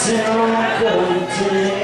dancing on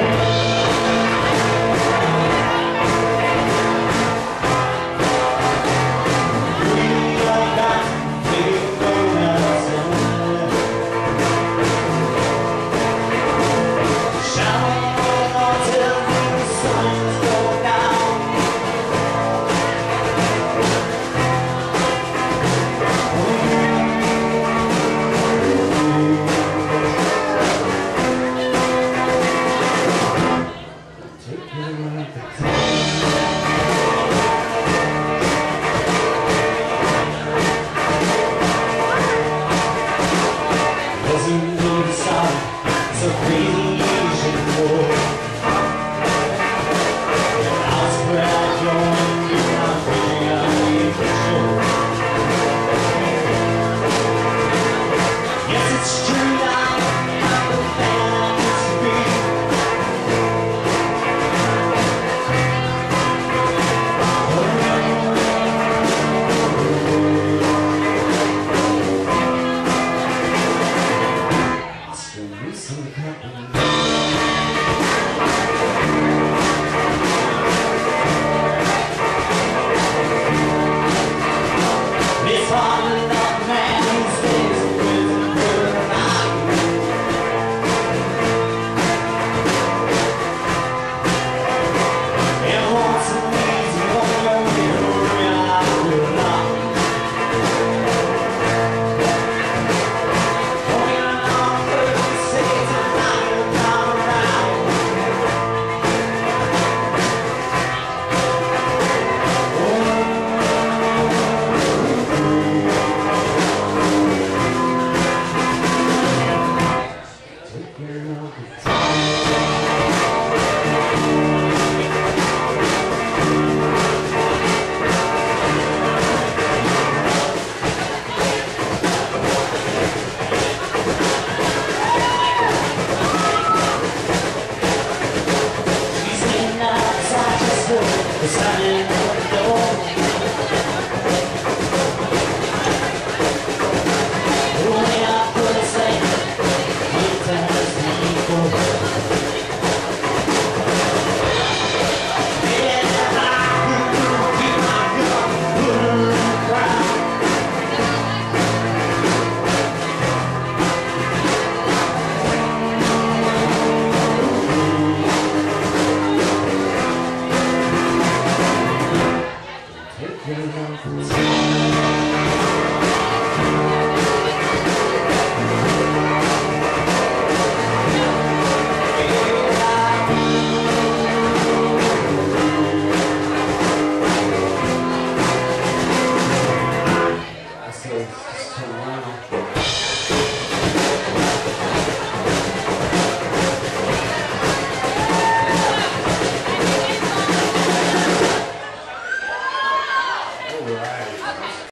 Sabe? Take care